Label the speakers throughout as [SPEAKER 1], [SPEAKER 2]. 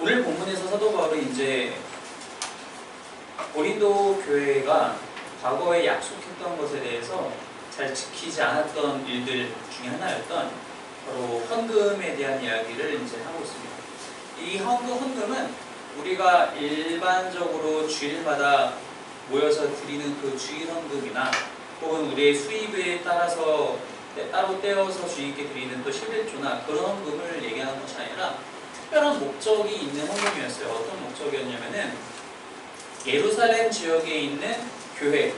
[SPEAKER 1] 오늘 본문에서 사도 바울이 이제 고린도 교회가 과거에 약속했던 것에 대해서 잘 지키지 않았던 일들 중에 하나였던 바로 헌금에 대한 이야기를 이제 하고 있습니다. 이 헌금, 헌금은 우리가 일반적으로 주일마다 모여서 드리는 그 주일 헌금이나 혹은 우리의 수입에 따라서 따로 떼어서 주님께 드리는 또 11조나 그런 헌금을 얘기하는 것이 아니라 특별한 목적이 있는 헌금이었어요. 어떤 목적이었냐면은 예루살렘 지역에 있는 교회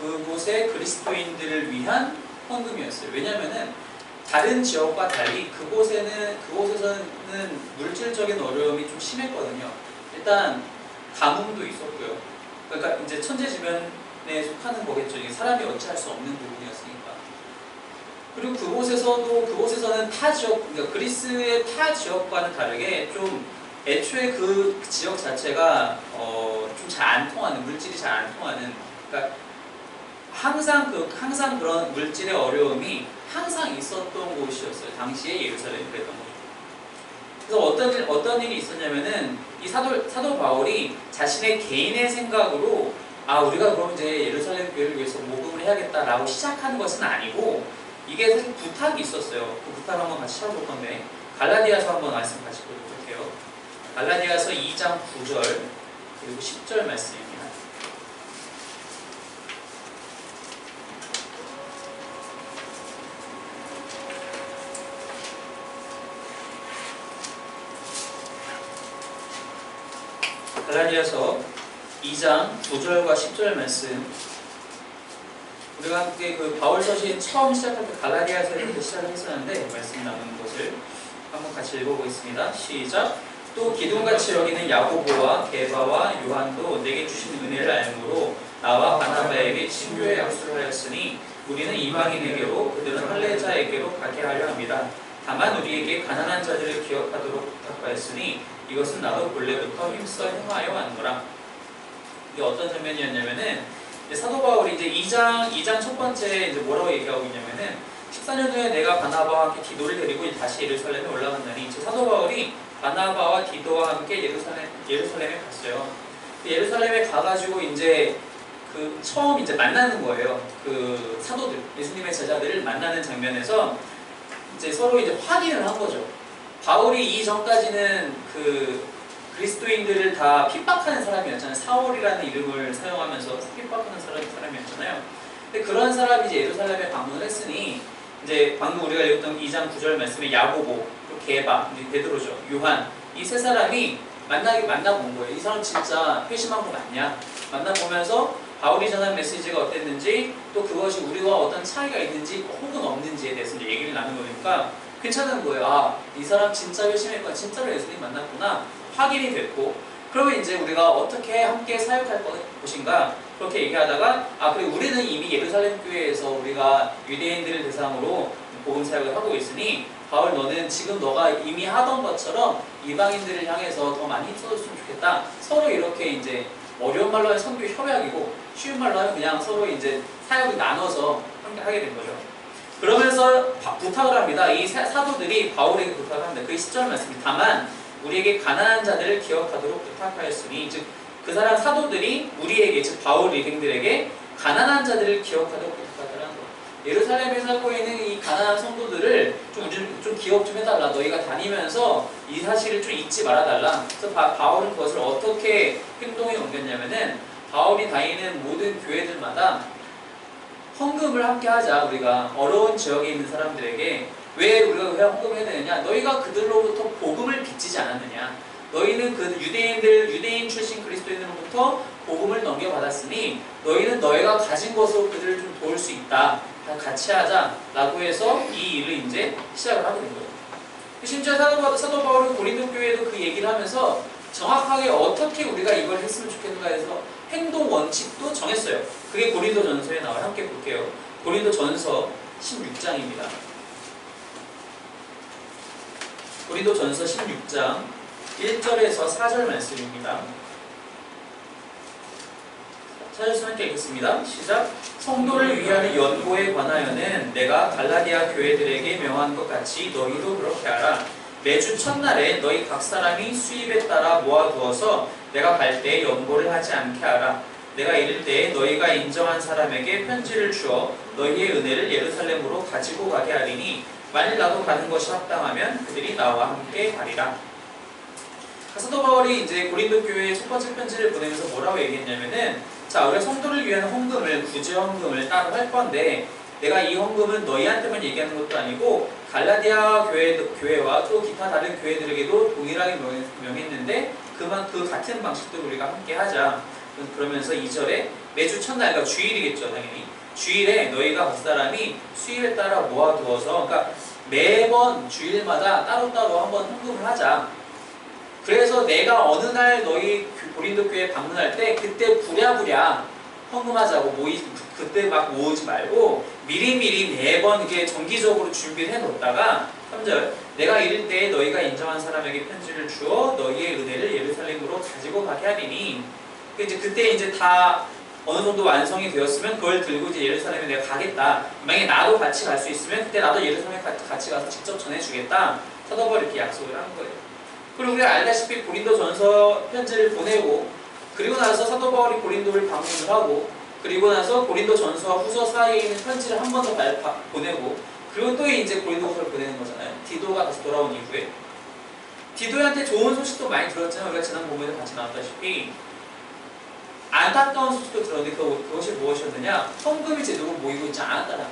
[SPEAKER 1] 그곳의 그리스도인들을 위한 헌금이었어요. 왜냐하면은 다른 지역과 달리 그곳에는 그곳에서는 물질적인 어려움이 좀 심했거든요. 일단 가뭄도 있었고요. 그러니까 이제 천재지변에 속하는 거겠죠. 이게 사람이 어찌할 수 없는 부분이었으니까. 그리고 그곳에서도 그곳에서는 타 지역, 그러니까 그리스의 타 지역과는 다르게 좀 애초에 그 지역 자체가 어, 좀 잘 안 통하는 물질이 잘 안 통하는 그러니까 항상 그 항상 그런 물질의 어려움이 항상 있었던 곳이었어요. 당시에 예루살렘이 그랬던 거죠. 그래서 어떤 일, 어떤 일이 있었냐면은 이 사도 사도 바울이 자신의 개인의 생각으로 아 우리가 그럼 이제 예루살렘 교회를 위해서 모금을 해야겠다라고 시작한 것은 아니고 이게 사실 부탁이 있었어요. 그 부탁 한번 같이 찾아볼 건데 갈라디아서 한번 말씀 같이 보도록 할게요. 갈라디아서 2장 9절 그리고 10절 말씀입니다. 갈라디아서 2장 9절과 10절 말씀 우리가 함께 그 바울 서신 처음 시작할 때 갈라디아서부터 시작을 했었는데 말씀 나누는 것을 한번 같이 읽어보겠습니다. 시작. 또 기둥같이 여기는 야고보와 게바와 요한도 내게 주신 은혜를 알므로 나와 바나바에게 친교의 약속을 하였으니 우리는 이방인에게로 그들은 할례자에게로 가게 하려 합니다. 다만 우리에게 가난한 자들을 기억하도록 부탁하였으니 이것은 나도 본래부터 힘써 행하여 왔노라. 이게 어떤 장면이었냐면은 사도 바울이 이제 2장 2장 첫 번째 이제 뭐라고 얘기하고 있냐면은 14년 후에 내가 바나바와 함께 디도를 데리고 다시 예루살렘에 올라간다니 이제 사도 바울이 바나바와 디도와 함께 예루살렘 예루살렘에 갔어요. 그 예루살렘에 가가지고 이제 그 처음 이제 만나는 거예요. 그 사도들 예수님의 제자들을 만나는 장면에서 이제 서로 이제 확인을 한 거죠. 바울이 이전까지는 그 그리스도인들을 다 핍박하는 사람이었잖아요. 사울이라는 이름을 사용하면서 핍박하는 사람이었잖아요. 근데 그런 사람이 이제 예루살렘에 방문을 했으니 이제 방금 우리가 읽었던 2장 9절 말씀에 야고보, 또 게바, 베드로죠, 요한 이 세 사람이 만나기 만나본 거예요. 이 사람 진짜 회심한 거 맞냐? 만나보면서 바울이 전한 메시지가 어땠는지 또 그것이 우리와 어떤 차이가 있는지 혹은 없는지에 대해서 이제 얘기를 나누니까 괜찮은 거예요. 아, 이 사람 진짜 회심했구나. 진짜로 예수님 만났구나. 확인이 됐고 그러면 이제 우리가 어떻게 함께 사역할 것인가 그렇게 얘기하다가 아 그래 우리는 이미 예루살렘 교회에서 우리가 유대인들을 대상으로 복음 사역을 하고 있으니 바울 너는 지금 너가 이미 하던 것처럼 이방인들을 향해서 더 많이 써줬으면 좋겠다 서로 이렇게 이제 어려운 말로 하면 선교 협약이고 쉬운 말로 하면 그냥 서로 이제 사역을 나눠서 하게 된 거죠. 그러면서 부탁을 합니다. 이 사도들이 바울에게 부탁을 합니다. 그 10절 말씀입니다. 다만 우리에게 가난한 자들을 기억하도록 부탁하였으니 즉 그 사람 사도들이 우리에게 즉 바울 일행들에게 가난한 자들을 기억하도록 부탁하라는 거. 예루살렘에 살고 있는 이 가난한 성도들을 좀, 좀, 좀 기억 좀 해달라. 너희가 다니면서 이 사실을 좀 잊지 말아달라. 그래서 바, 바울은 그것을 어떻게 행동에 옮겼냐면은 바울이 다니는 모든 교회들마다 헌금을 함께 하자. 우리가 어려운 지역에 있는 사람들에게 왜 우리가 왜 헌금을 해야 되느냐? 너희가 그들로부터 복음을 빚지지 않았느냐? 너희는 그 유대인들, 유대인 출신 그리스도인으로부터 복음을 넘겨받았으니 너희는 너희가 가진 것으로 그들을 좀 도울 수 있다. 다 같이 하자라고 해서 이 일을 이제 시작을 하게 된 거예요. 심지어 사도, 사도 바울은 고린도 교회에도 그 얘기를 하면서 정확하게 어떻게 우리가 이걸 했으면 좋겠는가 해서 행동 원칙도 정했어요. 그게 고린도 전서에 나와요. 함께 볼게요. 고린도 전서 16장입니다. 고린도 전서 16장 1절에서 4절 말씀입니다. 찾으시면 함께 읽겠습니다. 시작. 성도를 위하는 연고에 관하여는 내가 갈라디아 교회들에게 명한 것 같이 너희도 그렇게 하라. 매주 첫날에 너희 각 사람이 수입에 따라 모아두어서 내가 갈 때 연고를 하지 않게 하라. 내가 이를 때 너희가 인정한 사람에게 편지를 주어 너희의 은혜를 예루살렘으로 가지고 가게 하리니 만일 나도 가는 것이 합당하면 그들이 나와 함께 가리라. 사도 바울이 이제 고린도 교회에 첫 번째 편지를 보내면서 뭐라고 얘기했냐면은 자 우리가 성도를 위한 헌금을 구제 헌금을 따로 할 건데 내가 이 헌금은 너희한테만 얘기하는 것도 아니고 갈라디아 교회, 교회와 또 기타 다른 교회들에게도 동일하게 명- 명했는데 그만 그 같은 방식도 우리가 함께 하자. 그러면서 2절에 매주 첫날, 그러니까 주일이겠죠, 당연히. 주일에 너희가 각 사람이 수일에 따라 모아두어서, 그러니까 매번 주일마다 따로따로 한번 헌금을 하자. 그래서 내가 어느 날 너희 교- 고린도 교회 방문할 때 그때 부랴부랴 헌금하자고 모이 그- 그때 막 모으지 말고 미리미리 매번 이게 정기적으로 준비를 해놓다가 3절 내가 이를 때 너희가 인정한 사람에게 편지를 주어 너희의 은혜를 예루살렘으로 가지고 가게 하리니 그 이제 그때 이제 다 어느 정도 완성이 되었으면 그걸 들고 이제 예루살렘에 내가 가겠다. 만약에 나도 같이 갈 수 있으면 그때 나도 예루살렘에 가- 같이 가서 직접 전해주겠다. 사도 바울이 이렇게 약속을 하는 거예요. 그리고 우리가 알다시피 고린도 전서 편지를 보내고 그리고 나서 사도 바울이 고린도를 방문을 하고 그리고 나서 고린도 전서와 후서 사이에 있는 편지를 한 번 더 보내고 그리고 또 이제 고린도 후서를 보내는 거잖아요. 디도가 다시 돌아온 이후에 디도한테 좋은 소식도 많이 들었잖아요. 우리가 지난 본문에 같이 나왔다시피 안타까운 소식도 들었는데 그, 그것이 무엇이었느냐? 헌금이 제대로 모이고 있지 않았다는.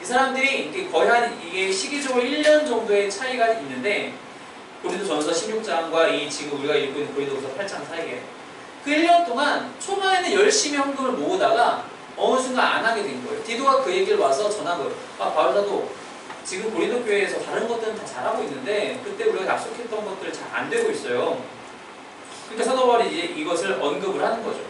[SPEAKER 1] 이 사람들이 거의 한 이게 시기적으로 1년 정도의 차이가 있는데 고린도 전서 16장과 이 지금 우리가 읽고 있는 고린도서 8장 사이에 그 1년 동안 초반에는 열심히 헌금을 모으다가 어느 순간 안 하게 된 거예요. 디도가 그 얘기를 와서 전한 거예요. 아, 바울사도 지금 고린도 교회에서 다른 것들은 다 잘하고 있는데 그때 우리가 약속했던 것들 잘안 되고 있어요. 그러니까 사도 바울이 이제 이것을 언급을 하는 거죠.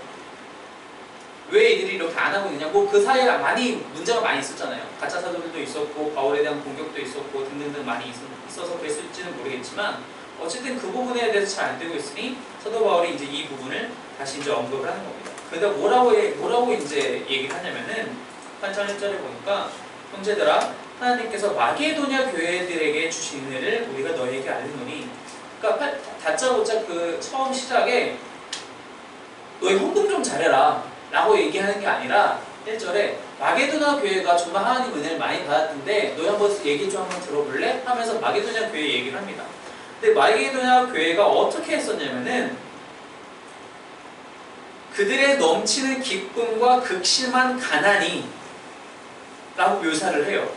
[SPEAKER 1] 왜 이들이 이렇게 안 하고 있느냐? 뭐그 사이에 많이 문제가 많이 있었잖아요. 가짜 사도들도 있었고 바울에 대한 공격도 있었고 등등등 많이 있, 있어서 그랬을지는 모르겠지만 어쨌든 그 부분에 대해서 잘 안 되고 있으니 사도 바울이 이제 이 부분을 다시 이제 언급을 하는 겁니다. 그러다 뭐라고 해- 뭐라고 이제 얘기를 하냐면은 8장 1절에 보니까 형제들아 하나님께서 마게도냐 교회들에게 주신 은혜를 우리가 너희에게 알리노니 그러니까 팔- 다짜고짜 그 처음 시작에 너희 헌금 좀 잘해라 라고 얘기하는 게 아니라 1절에 마게도나 교회가 정말 하나님 은혜를 많이 받았는데 너희 한번 얘기 좀 한번 들어볼래? 하면서 마게도냐 교회 얘기를 합니다. 근데 마게도냐 교회가 어떻게 했었냐면은 그들의 넘치는 기쁨과 극심한 가난이 라고 묘사를 해요.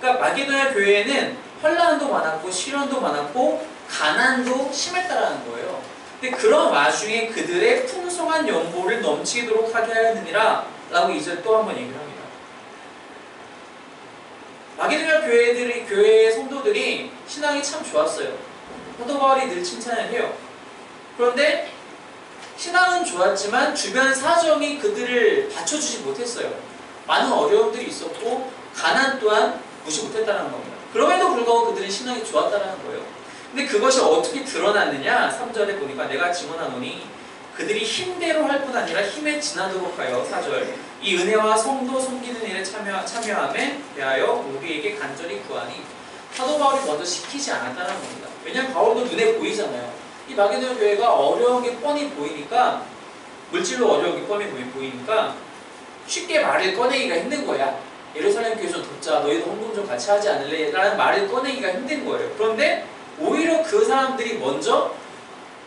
[SPEAKER 1] 그러니까 마게도냐 교회에는 환란도 많았고 시련도 많았고 가난도 심했다라는 거예요. 근데 그런 와중에 그들의 풍성한 연보를 넘치도록 하게 하였느니라 라고 이제 또 한 번 얘기를 합니다. 마게도냐 교회들이 교회의 성도들이 신앙이 참 좋았어요. 사도 바울이 늘 칭찬을 해요. 그런데 신앙은 좋았지만 주변 사정이 그들을 받쳐주지 못했어요. 많은 어려움들이 있었고 가난 또한 무시 못했다는 겁니다. 그럼에도 불구하고 그들은 신앙이 좋았다는 거예요. 근데 그것이 어떻게 드러났느냐? 3절에 보니까 내가 증언하노니 그들이 힘대로 할 뿐 아니라 힘에 지나도록 하여 4절 이 은혜와 성도 섬기는 일에 참여, 참여함에 대하여 우리에게 간절히 구하니 사도 바울이 먼저 시키지 않았다는 겁니다. 왜냐하면 바울도 눈에 보이잖아요. 이 마게도냐 교회가 어려운 게 뻔히 보이니까 물질로 어려운 게 뻔히 보이- 보이니까 쉽게 말을 꺼내기가 힘든 거야. 예루살렘 교회 좀 돕자. 너희도 헌금 좀 같이 하지 않을래? 라는 말을 꺼내기가 힘든 거예요. 그런데 오히려 그 사람들이 먼저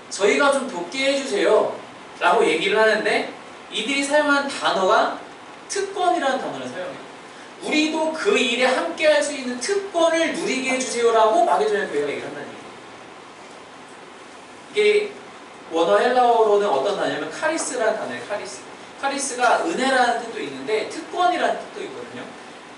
[SPEAKER 1] 저희가 좀 돕게 해주세요. 라고 얘기를 하는데 이들이 사용한 단어가 특권이라는 단어를 사용해요. 우리도 그 일에 함께 할 수 있는 특권을 누리게 해주세요 라고 마게도냐 교회가 얘기를 한다는 얘기예요. 이게 원어 헬라어로는 어떤 단어냐면 χάρις라는 단어예요. χάρις. χάρις가 은혜라는 뜻도 있는데 특권이라는 뜻도 있거든요.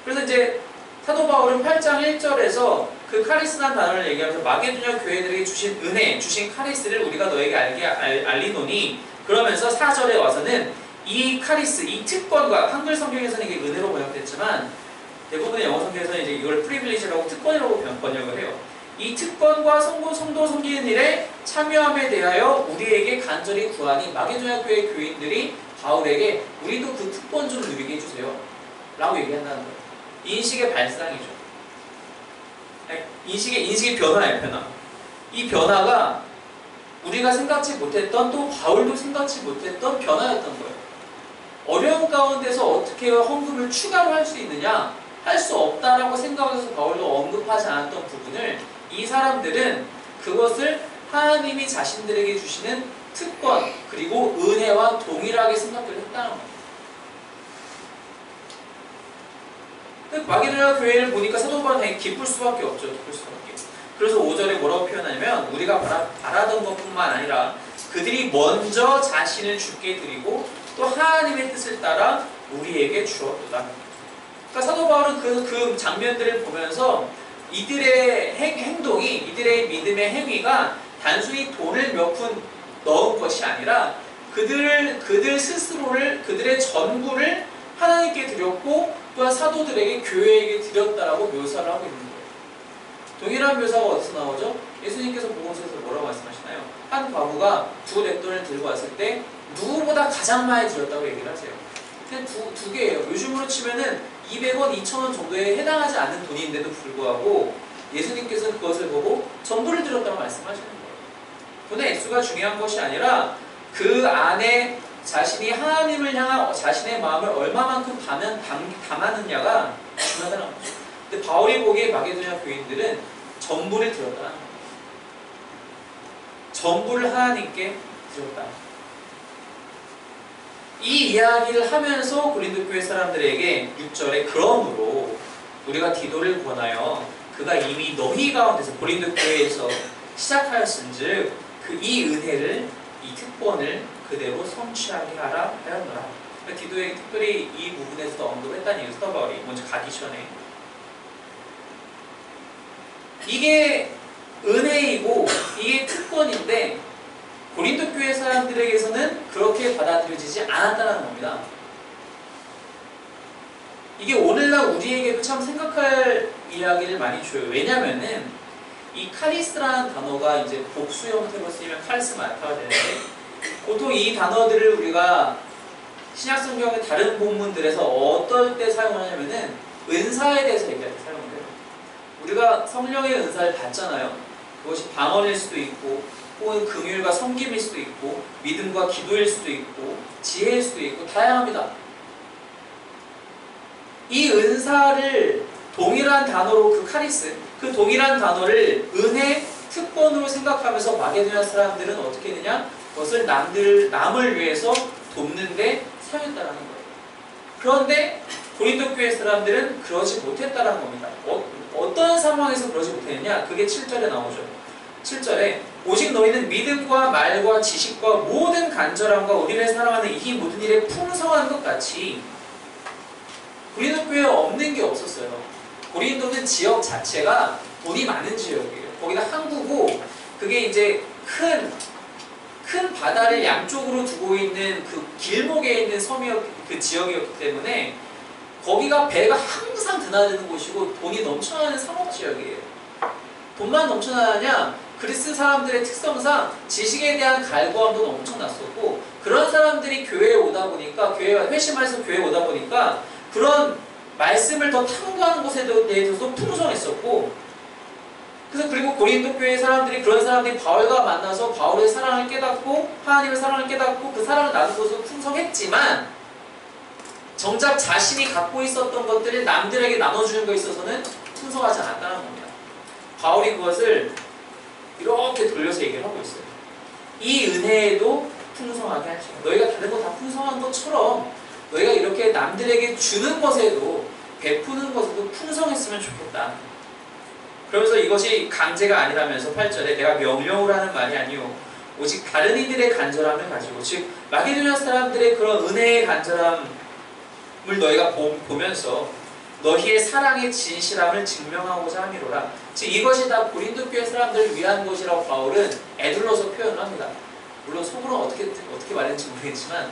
[SPEAKER 1] 그래서 이제 사도 바울은 8장 1절에서 그 χάρις라는 단어를 얘기하면서 마게도냐 교회들에게 주신 은혜, 주신 χάρις를 우리가 너에게 알게 알, 알리노니 그러면서 4절에 와서는 이 χάρις, 이 특권과 한글 성경에서는 이게 은혜로 번역됐지만 대부분의 영어 성경에서는 이제 이걸 privilege라고 특권이라고 변- 번역을 해요. 이 특권과 성도, 성도 섬기는 일에 참여함에 대하여 우리에게 간절히 구하니 마게도냐 교회 교인들이 바울에게 우리도 그 특권 좀 누리게 해주세요. 라고 얘기한다는 거예요. 인식의 발상이죠. 인식의 인식의 변화예요, 변화. 이 변화가 우리가 생각지 못했던 또 바울도 생각지 못했던 변화였던 거예요. 어려운 가운데서 어떻게 헌금을 추가로 할 수 있느냐? 할 수 없다라고 생각해서 바울도 언급하지 않았던 부분을 이 사람들은 그것을 하나님이 자신들에게 주시는 특권 그리고 은혜와 동일하게 생각을 했다는 거예요. 마게도나 교회를 보니까 사도 바울은 당연히 기쁠 수밖에 없죠. 기쁠 수밖에. 그래서 5절에 뭐라고 표현하냐면 우리가 바라, 바라 던 것뿐만 아니라 그들이 먼저 자신을 주께 드리고 또 하나님의 뜻을 따라 우리에게 주었도다. 그러니까 사도 바울은 그, 그 장면들을 보면서 이들의 행, 동이 이들의 믿음의 행위가 단순히 돈을 몇 푼 넣은 것이 아니라 그들 그들 스스로를 그들의 전부를 하나님께 드렸고 또한 사도들에게 교회에게 드렸다라고 묘사를 하고 있는 거예요. 동일한 묘사가 어디서 나오죠? 예수님께서 보건소에서 뭐라고 말씀하시나요? 한 과부가 두 랩돈을 들고 왔을 때 누구보다 가장 많이 드렸다고 얘기를 하세요. 두, 두 개예요. 요즘으로 치면은 200원, 2,000원 정도에 해당하지 않는 돈인데도 불구하고 예수님께서는 그것을 보고 전부를 드렸다고 말씀하시는 거예요. 돈의 액수가 중요한 것이 아니라 그 안에 자신이 하나님을 향한 자신의 마음을 얼마만큼 담은, 담, 담았느냐가 중요하다는 거죠. 근데 바울이 보기에 마게도냐 교인들은 전부를 거예요. 전부를 하나님께 드렸다. 이 이야기를 하면서 고린도 교회 사람들에게 6절에 그러므로 우리가 디도를 권하여 그가 이미 너희 가운데서 고린도 교회에서 시작하였은즉 그 이 은혜를 이 특권을 그대로 성취하게 하라 하였노라. 그러니까 디도에게 특별히 이 부분에서도 언급했다는 이유 스터바울이 먼저 가기 전에 이게 은혜이고 이게 특권인데 고린도 교회 사람들에게서는 그렇게 받아들여지지 않았다는 겁니다. 이게 오늘날 우리에게도 참 생각할 이야기를 많이 줘요. 왜냐면은 이 카리스라는 단어가 이제 복수 형태로 쓰이면 카리스마타가 되는데 보통 이 단어들을 우리가 신약 성경의 다른 본문들에서 어떨 때 사용하냐면은 은사에 대해서 얘기할 때 사용해요. 우리가 성령의 은사를 받잖아요. 그것이 방언일 수도 있고 혹은 긍휼과 섬김일 수도 있고 믿음과 기도일 수도 있고 지혜일 수도 있고 다양합니다. 이 은사를 동일한 단어로 그 카리스 그 동일한 단어를 은혜 특권으로 생각하면서 마게도냐 사람들은 어떻게 했느냐 그것을 남들 남을 위해서 돕는데 사용했다는 거예요. 그런데 고린도 교회 사람들은 그러지 못했다는 겁니다. 어, 어떤 상황에서 그러지 못했느냐? 그게 7절에 나오죠. 7절에 오직 너희는 믿음과 말과 지식과 모든 간절함과 우리를 사랑하는 이 모든 일에 풍성한 것 같이 고린도 교회에 없는 게 없었어요. 고린도는 지역 자체가 돈이 많은 지역이에요. 거기다 항구고 그게 이제 큰, 큰 바다를 양쪽으로 두고 있는 그 길목에 있는 섬이었, 그 지역이었기 때문에 거기가 배가 항상 드나드는 곳이고 돈이 넘쳐나는 상업 지역이에요. 돈만 넘쳐나냐? 그리스 사람들의 특성상 지식에 대한 갈구함도 엄청났었고 그런 사람들이 교회에 오다 보니까 교회가 회심해서 교회에 오다 보니까 그런 말씀을 더 탐구하는 것에 대해서도 풍성했었고 그래서 그리고 고린도 교회 사람들이 그런 사람들이 바울과 만나서 바울의 사랑을 깨닫고 하나님의 사랑을 깨닫고 그 사랑을 나누고서 풍성했지만 정작 자신이 갖고 있었던 것들을 남들에게 나눠주는 것에 있어서는 풍성하지 않았다는 겁니다. 바울이 그것을 이렇게 돌려서 얘기를 하고 있어요. 이 은혜에도 풍성하게 하죠. 너희가 다른 거 다 풍성한 것처럼 너희가 이렇게 남들에게 주는 것에도 베푸는 것에도 풍성했으면 좋겠다. 그러면서 이것이 강제가 아니라면서 8절에 내가 명령을 하는 말이 아니오. 오직 다른 이들의 간절함을 가지고 즉 마게도냐 사람들의 그런 은혜의 간절함을 너희가 보, 면서 너희의 사랑의 진실함을 증명하고자 함이로라. 즉 이것이 다 고린도 교회 사람들을 위한 것이라고 바울은 애둘러서 표현을 합니다. 물론 속으로 어떻게 어떻게 말했는지 모르겠지만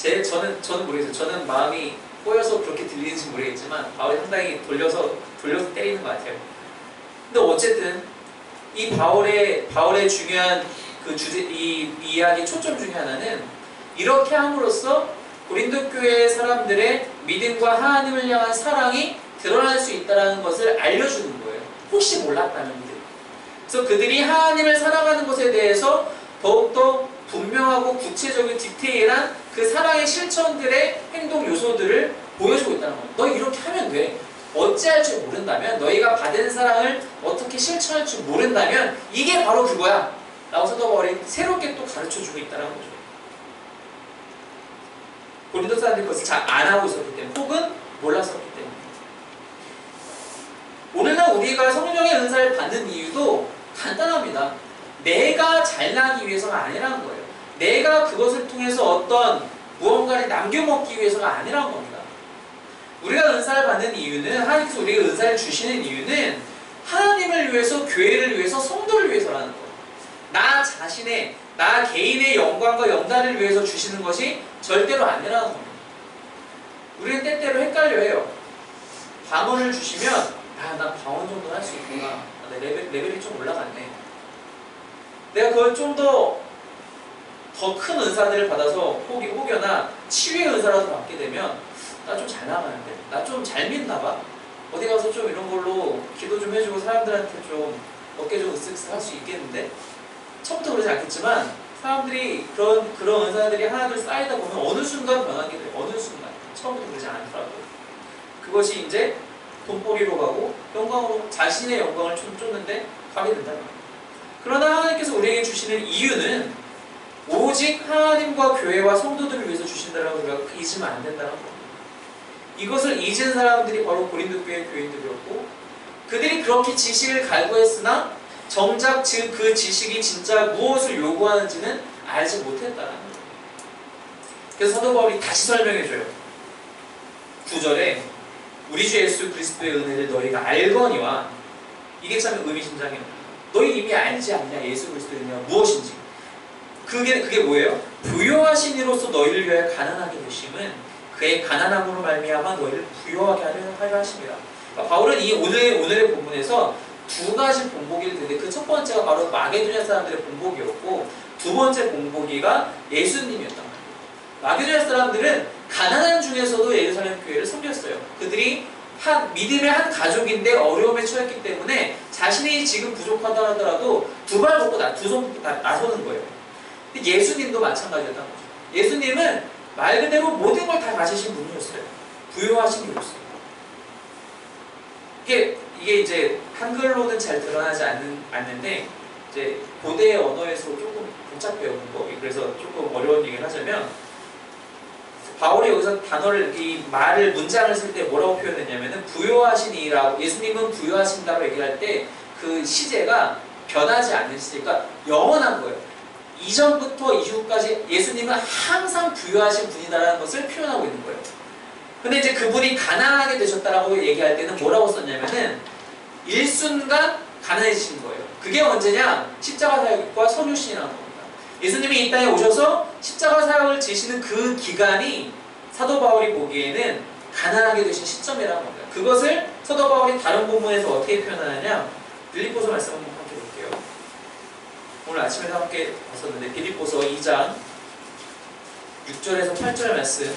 [SPEAKER 1] 제 저는 저는 모르겠어요. 저는 마음이 꼬여서 그렇게 들리는지 모르겠지만 바울이 상당히 돌려서 돌려서 때리는 것 같아요. 근데 어쨌든 이 바울의 바울의 중요한 그 주제 이, 이 이야기 초점 중에 하나는 이렇게 함으로써 고린도 교회 사람들의 믿음과 하나님을 향한 사랑이 드러날 수 있다는 것을 알려주는 거예요. 혹시 몰랐다는 이들. 그래서 그들이 하나님을 살아가는 것에 대해서 더욱더 분명하고 구체적인 디테일한 그 사랑의 실천들의 행동 요소들을 보여주고 있다는 거예요. 너 이렇게 하면 돼. 어찌할 줄 모른다면 너희가 받은 사랑을 어떻게 실천할 줄 모른다면 이게 바로 그거야. 라고 사도 바울이 새롭게 또 가르쳐주고 있다는 거죠. 고린도 사람들이 그것을 잘 안 하고 있었기 때문에 혹은 몰랐었기 때문에 오늘날 우리가 성령의 은사를 받는 이유도 간단합니다. 내가 잘나기 위해서가 아니라는 거예요. 내가 그것을 통해서 어떤 무언가를 남겨먹기 위해서가 아니라는 겁니다. 우리가 은사를 받는 이유는 하나님께서 우리에게 은사를 주시는 이유는 하나님을 위해서 교회를 위해서 성도를 위해서라는 거예요. 나 자신의 나 개인의 영광과 영달을 위해서 주시는 것이 절대로 아니라는 겁니다. 우리는 때때로 헷갈려해요. 방언을 주시면 아, 나 방언 정도 할수 있구나. 아, 내 레벨, 레벨이 좀 올라갔네. 내가 그걸 좀더 더 큰 은사들을 받아서 혹이 혹여나 치유의 은사라도 받게 되면 나 좀 잘 나가는데 나 좀 잘 믿나 봐. 어디 가서 좀 이런 걸로 기도 좀 해주고 사람들한테 좀 어깨 좀 으쓱으쓱 할 수 있겠는데 처음부터 그러지 않겠지만 사람들이 그런 그런 은사들이 하나둘 쌓이다 보면 어느 순간 변하게 돼요. 어느 순간 처음부터 그러지 않더라고요. 그것이 이제 돈벌이로 가고 영광으로 자신의 영광을 좀 쫓는데 가게 된다는 거예요. 그러나 하나님께서 우리에게 주시는 이유는 오직 하나님과 교회와 성도들을 위해서 주신다라고 우리가 잊으면 안 된다는 겁니다. 이것을 잊은 사람들이 바로 고린도 교회 교인들이었고 그들이 그렇게 지식을 갈구했으나 정작 즉 그 지식이 진짜 무엇을 요구하는지는 알지 못했다는 거예요. 그래서 사도 바울이 다시 설명해줘요. 9절에 우리 주 예수 그리스도의 은혜를 너희가 알거니와 이게 참 의미심장해요. 너희 이미 알지 않냐 예수 그리스도의 은혜가 무엇인지. 그게 그게 뭐예요? 부요하신 이로서 너희를 위하여 가난하게 되심은 그의 가난함으로 말미암아 너희를 부요하게 하려 하십니다. 그러니까 바울은 이 오늘 오늘의 본문에서 두 가지 본보기를 드는데 그 첫 번째가 바로 마게도냐 사람들의 본보기였고 두 번째 본보기가 예수님이었단 말이에요. 마게도냐 사람들은 가난한 중에서도 예루살렘 교회를 섬겼어요. 그들이 한 믿음의 한 가족인데 어려움에 처했기 때문에 자신이 지금 부족하다 하더라도 두발 먹고 두손 나서는 거예요. 예수님도 마찬가지였던 거죠. 예수님은 말 그대로 모든 걸 다 가지신 분이었어요. 부유하신 분이었어요. 이게 이게 이제 한글로는 잘 드러나지 않는, 않는데 이제 고대 언어에서 조금 복잡해요 거 그래서 조금 어려운 얘기를 하자면 바울이 여기서 단어를 이 말을 문장을 쓸 때 뭐라고 표현했냐면은 부요하시니라고 예수님은 부요하신다고 얘기할 때 그 시제가 변하지 않는 시제, 그러니까 영원한 거예요. 이전부터 이후까지 예수님은 항상 부유하신 분이다라는 것을 표현하고 있는 거예요. 근데 이제 그분이 가난하게 되셨다라고 얘기할 때는 뭐라고 썼냐면은 일순간 가난해지신 거예요. 그게 언제냐? 십자가 사역과 선유신이라는 겁니다. 예수님이 이 땅에 오셔서 십자가 사역을 지시는 그 기간이 사도 바울이 보기에는 가난하게 되신 시점이라는 겁니다. 그것을 사도 바울이 다른 본문에서 어떻게 표현하느냐? 빌립보서 말씀 한번 함께 볼게요. 오늘 아침에 함께 봤었는데 빌립보서 2장 6절에서 8절 말씀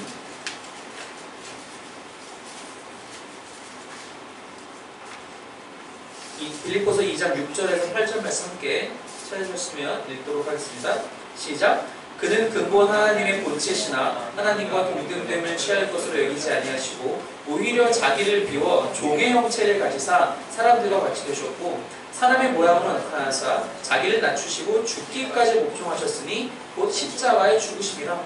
[SPEAKER 1] 이 빌립보서 2장 6절에서 8절 말씀 함께 찾으셨으면 읽도록 하겠습니다. 시작. 그는 근본 하나님의 본체시나 하나님과 동등됨을 취할 것으로 여기지 아니하시고 오히려 자기를 비워 종의 형체를 가지사 사람들과 같이 되셨고 사람의 모양으로 나타나사 자기를 낮추시고 죽기까지 복종하셨으니 곧 십자가에 죽으심이라.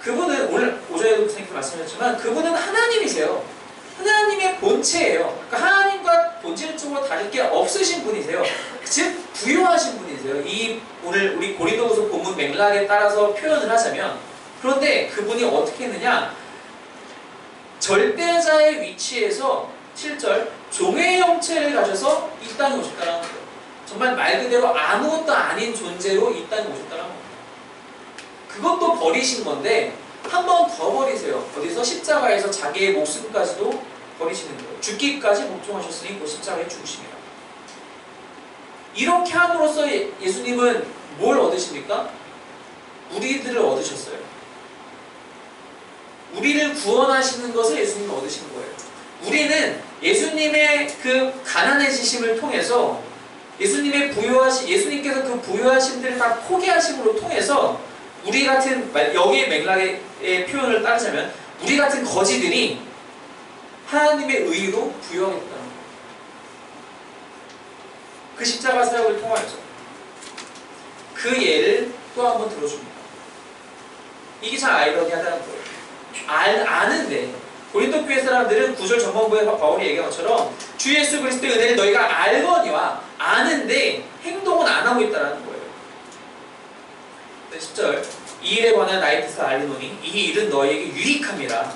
[SPEAKER 1] 그분은 오늘 오전에도 선생님께 말씀하셨지만 그분은 하나님이세요. 하나님의 본체예요. 그러니까 하나님과 본질적으로 다를 게 없으신 분이세요. 즉 부유하신 분이세요. 이 오늘 우리 고린도후서 본문 맥락에 따라서 표현을 하자면 그런데 그분이 어떻게 했느냐? 절대자의 위치에서 7절 종의 형체를 가져서 이 땅에 오셨다는 거예요. 정말 말 그대로 아무것도 아닌 존재로 이 땅에 오셨다는 겁니다. 그것도 버리신 건데 한 번 더 버리세요. 어디서 십자가에서 자기의 목숨까지도 버리시는 거예요. 죽기까지 복종하셨으니 그 십자가에 죽으십니다. 이렇게 함으로써 예- 예수님은 뭘 얻으십니까? 우리들을 얻으셨어요. 우리를 구원하시는 것을 예수님은 얻으신 거예요. 우리는 예수님의 그 가난해지심을 통해서 예수님의 부유하신 예수님께서 그 부유하심들을 다 포기하심으로 통해서 우리 같은 여기의 맥락의 표현을 따르자면 우리 같은 거지들이 하나님의 의로 거예요. 그 십자가 사역을 통하여서 그 예를 또 한 번 들어줍니다. 이게 참 아이러니하다는 거예요. 알, 아는데 고린도 교회 사람들은 구절 전반부에 바울이 얘기한 것처럼 주 예수 그리스도의 은혜를 너희가 알거니와 아는데 행동은 안 하고 있다는 거예요. 10절 이 일에 관한 뜻을 알리노니 이 일은 너희에게 유익함이라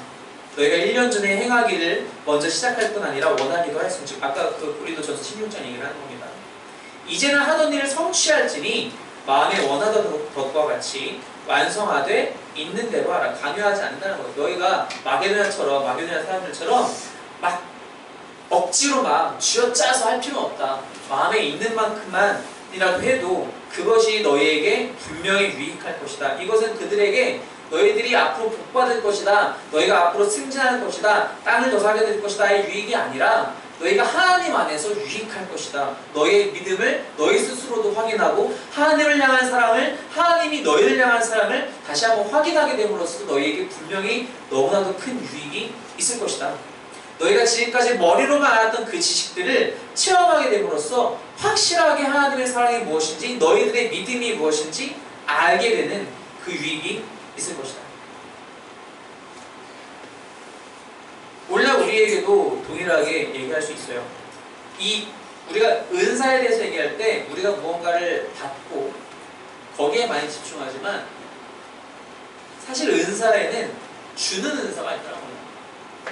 [SPEAKER 1] 너희가 1년 전에 행하기를 먼저 시작할 뿐 아니라 원하기도 하였음 즉 아까 그 고린도 전서 16장 얘기를 하는 겁니다. 이제는 하던 일을 성취할지니 마음에 원하던 것과 같이 완성하되 있는 대로 하라. 강요하지 않는다는 거예요. 너희가 마게도냐처럼 마게도냐 사람들처럼 막 억지로 막 쥐어짜서 할 필요는 없다. 마음에 있는 만큼만이라도 해도 그것이 너희에게 분명히 유익할 것이다. 이것은 그들에게 너희들이 앞으로 복받을 것이다. 너희가 앞으로 승진할 것이다. 땅을 더 사게 될 것이다의 유익이 아니라 너희가 하나님 안에서 유익할 것이다. 너희의 믿음을 너희 스스로도 확인하고 하나님을 향한 사랑을 하나님이 너희를 향한 사랑을 다시 한번 확인하게 됨으로써 너희에게 분명히 너무나도 큰 유익이 있을 것이다. 너희가 지금까지 머리로만 알았던 그 지식들을 체험하게 됨으로써 확실하게 하나님의 사랑이 무엇인지 너희들의 믿음이 무엇인지 알게 되는 그 유익이 있을 것이다. 원래 우리에게도 동일하게 얘기할 수 있어요. 이 우리가 은사에 대해서 얘기할 때 우리가 무언가를 받고 거기에 많이 집중하지만 사실 은사에는 주는 은사가 있더라고요.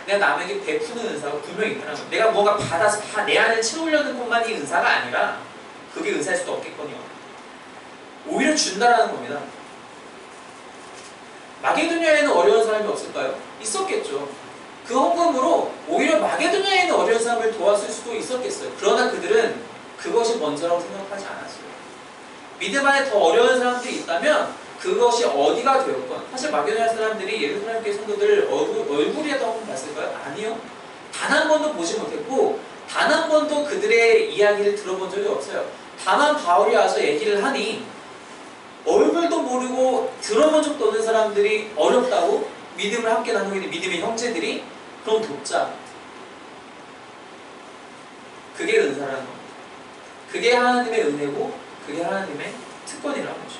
[SPEAKER 1] 내가 남에게 베푸는 은사가 분명히 있더라고요. 내가 뭔가 받아서 다 내 안에 채우려는 것만이 은사가 아니라 그게 은사일 수도 없겠거든요. 오히려 준다라는 겁니다. 마게도냐에는 어려운 사람이 없을까요? 있었겠죠. 그 헌금으로 오히려 마게도냐에 있는 어려운 사람을 도왔을 수도 있었겠어요. 그러나 그들은 그것이 먼저라고 생각하지 않았어요. 믿음 안에 더 어려운 사람들이 있다면 그것이 어디가 되었건 사실 마게도냐 사람들이 예루살렘 교회 성도들 얼굴, 얼굴이라도 한번 봤을까요? 아니요. 단 한 번도 보지 못했고 단 한 번도 그들의 이야기를 들어본 적이 없어요. 다만 바울이 와서 얘기를 하니 얼굴도 모르고 들어본 적도 없는 사람들이 어렵다고 믿음을 함께 나누고 있는 믿음의 형제들이 그럼 돕자. 그게 은사라는 겁니다. 그게 하나님의 은혜고 그게 하나님의 특권이라는 거죠.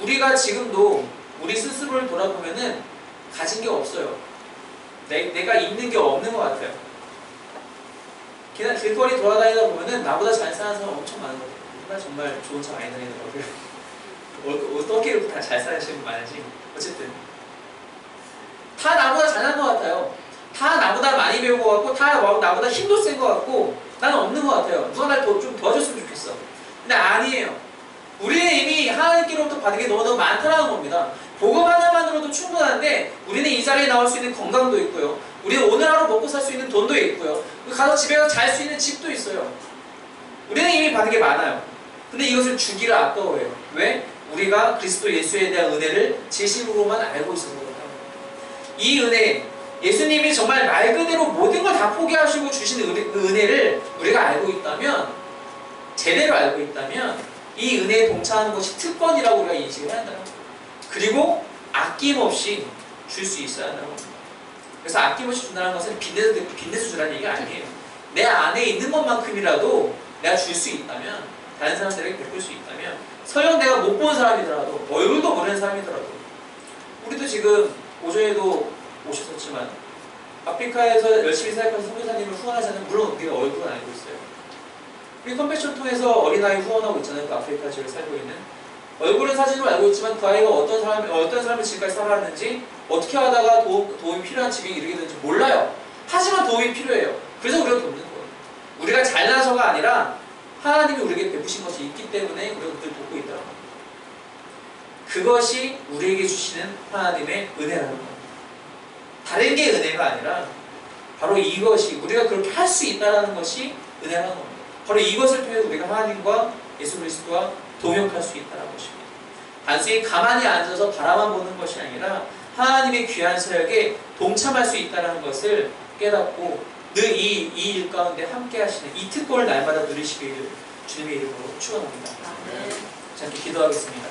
[SPEAKER 1] 우리가 지금도 우리 스스로를 돌아보면은 가진 게 없어요. 내, 내가 있는 게 없는 것 같아요. 그냥 길거리 돌아다니다 보면은 나보다 잘 사는 사람 엄청 많은 것 같아요. 나 정말 좋은 차 많이 다니더라고요. 어떻게 이렇게 다 잘 사시는 분 많은지. 어쨌든. 다 나보다 잘한 것 같아요. 다 나보다 많이 배운 것 같고, 다 나보다 힘도 센 것 같고, 나는 없는 것 같아요. 누가 날좀 도와줬으면 좋겠어. 근데 아니에요. 우리는 이미 하나님께로부터 받은 게 너무너무 많다는 겁니다. 복음 하나만으로도 충분한데 우리는 이 자리에 나올 수 있는 건강도 있고요. 우리는 오늘 하루 먹고 살 수 있는 돈도 있고요. 가서 집에 가서 잘 수 있는 집도 있어요. 우리는 이미 받은 게 많아요. 근데 이것을 주기를 아까워해요. 왜? 우리가 그리스도 예수에 대한 은혜를 진심으로만 알고 있어서 그렇다. 이 은혜, 예수님이 정말 말 그대로 모든 걸 다 포기하시고 주신 은혜, 그 은혜를 우리가 알고 있다면, 제대로 알고 있다면, 이 은혜에 동참하는 것이 특권이라고 우리가 인식을 한다는. 그리고 아낌없이 줄 수 있어야 한다는 겁니다. 그래서 아낌없이 준다는 것은 빚내서, 빚내서 주라는 얘기가 아니에요. 내 안에 있는 것만큼이라도 내가 줄 수 있다면, 다른 사람들에게 베풀 수 있다면, 설령 내가 못 본 사람이더라도, 얼굴도 모르는 사람이더라도, 우리도 지금 오전에도 오셨었지만, 아프리카에서 열심히 사역하는 선교사님을 후원하자는 물론 우리가 얼굴은 알고 있어요. 우리 컴패션 통해서 어린아이 후원하고 있잖아요. 그 아프리카 지역에 살고 있는. 얼굴은 사진으로 알고 있지만 그 아이가 어떤 사람이, 어떤 사람이 지금까지 살아왔는지, 어떻게 하다가 도움, 도움이 필요한 지경에 이르게 되는지 몰라요. 하지만 도움이 필요해요. 그래서 우리가 돕는 거예요. 우리가 잘나서가 아니라 하나님이 우리에게 베푸신 것이 있기 때문에 우리가 그들 돕고 있다는 겁니다. 그것이 우리에게 주시는 하나님의 은혜라는 겁니다. 다른 게 은혜가 아니라 바로 이것이 우리가 그렇게 할 수 있다는 것이 은혜라는 겁니다. 바로 이것을 통해 우리가 하나님과 예수 그리스도와 동역할 수 있다는 것입니다. 단순히 가만히 앉아서 바라만 보는 것이 아니라 하나님의 귀한 사역에 동참할 수 있다는 것을 깨닫고 늘 이 이 일 가운데 함께 하시는 이 특권을 날마다 누리시기를 주님의 이름으로 축원합니다. 자, 이렇게 기도하겠습니다.